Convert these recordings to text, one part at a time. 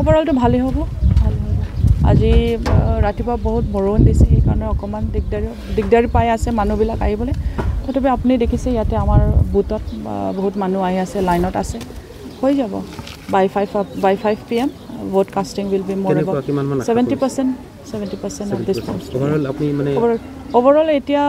অভাৰঅলটো ভালেই হ'ব। আজি ৰাতিপুৱা বহুত বৰষুণ দিছে সেইকাৰণে অকণমান দিগদাৰী দিগদাৰী পাই আছে মানুহবিলাক আহিবলৈ। তথাপি আপুনি দেখিছে ইয়াতে আমাৰ বুথত বা বহুত মানুহ আহি আছে লাইনত আছে। হৈ যাব। ভোট এতিয়া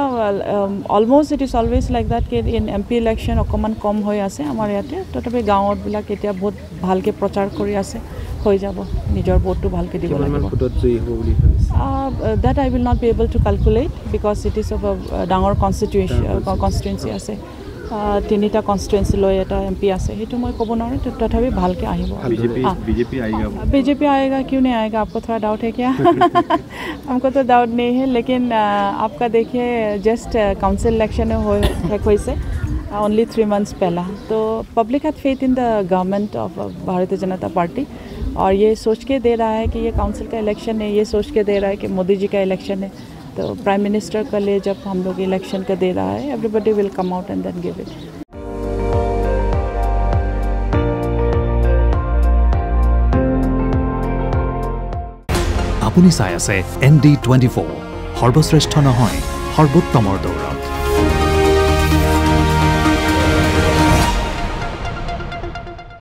almost it is always like that কি ইন এম পি ইলেকশ্যন অকণমান কম হৈ আছে আমাৰ ইয়াতে। তথাপি গাঁৱতবিলাক এতিয়া বহুত ভালকৈ প্ৰচাৰ কৰি আছে হৈ যাব। নিজৰ ভোটটো ভালকৈ দিব কিমান মান লাগিব। ভোটত জয়ী হ'ব বুলি ভাবিছে? That I will not be able to calculate because it is of ডাঙৰ কনষ্টিটিউশ্যন কনষ্টিটুৱেঞ্চি আছে। তিনিটা কনষ্টিটুৱেঞ্চি লৈ এটা এম পি আছে সেইটো মই ক'ব নোৱাৰোঁ ত- তথাপি ভালকৈ আহিব बीजेपी हाँ। बीजेपी आएगा बीजेपी आएगा क्यों नहीं आएगा आपको थोड़ा डाउट है क्या हमको तो डाउट नहीं है लेकिन अ, आपका देखिए जस्ट काउंसिल इलेक्शन हो हुई से ओनली थ्री मंथ्स पहला तो public had faith in the government of Bharatiya Janata Party और ये सोच के दे रहा है कि ये काउंसिल का इलेक्शन है ये सोच के दे रहा है कि मोदी जी का इलेक्शन है तो प्राइम मिनिस्टर का लिए जब हम लोग इलेक्शन का दे रहा है everybody will come out and then give it আপুনি চাই আছে এন ডি টুৱেণ্টি ফ'ৰ সৰ্বশ্ৰেষ্ঠ নহয় সৰ্বোত্তমৰ দৌৰত